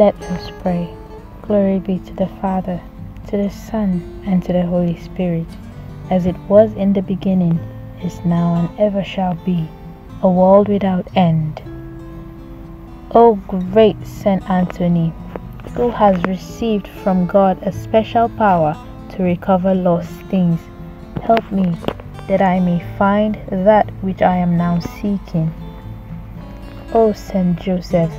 Let us pray. Glory be to the Father, to the Son, and to the Holy Spirit, as it was in the beginning, is now, and ever shall be, a world without end. O great Saint Anthony, who has received from God a special power to recover lost things, help me that I may find that which I am now seeking. O Saint Joseph,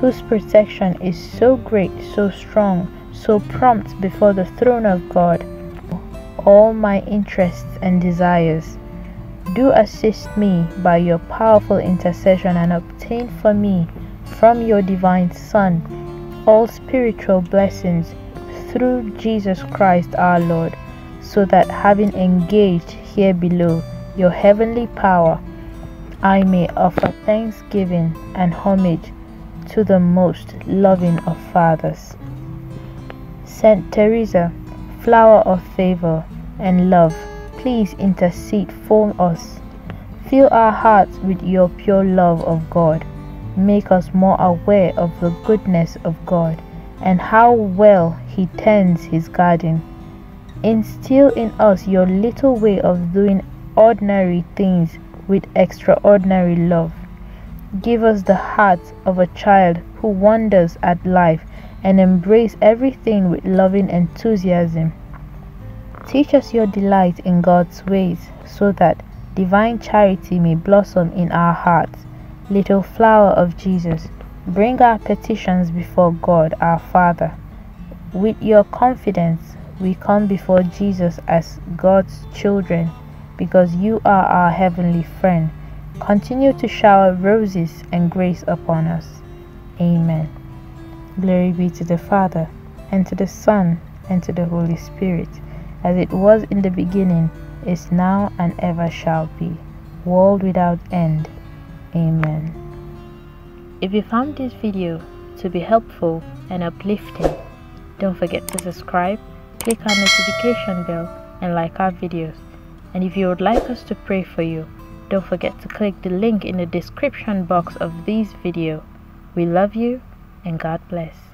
whose protection is so great, so strong, so prompt before the throne of God, all my interests and desires. Do assist me by your powerful intercession and obtain for me from your divine Son all spiritual blessings through Jesus Christ our Lord, so that having engaged here below your heavenly power, I may offer thanksgiving and homage to the most loving of fathers. Saint Teresa, flower of favor and love, please intercede for us. Fill our hearts with your pure love of God. Make us more aware of the goodness of God and how well He tends His garden. Instill in us your little way of doing ordinary things with extraordinary love. Give us the heart of a child who wonders at life and embrace everything with loving enthusiasm. Teach us your delight in God's ways so that divine charity may blossom in our hearts. Little flower of Jesus, bring our petitions before God our Father. With your confidence, we come before Jesus as God's children because you are our heavenly friend. Continue to shower roses and grace upon us. Amen. Glory be to the Father, and to the Son, and to the Holy Spirit, as it was in the beginning, is now, and ever shall be, world without end. Amen. If you found this video to be helpful and uplifting, don't forget to subscribe, click our notification bell, and like our videos. And if you would like us to pray for you, don't forget to click the link in the description box of this video. We love you and God bless.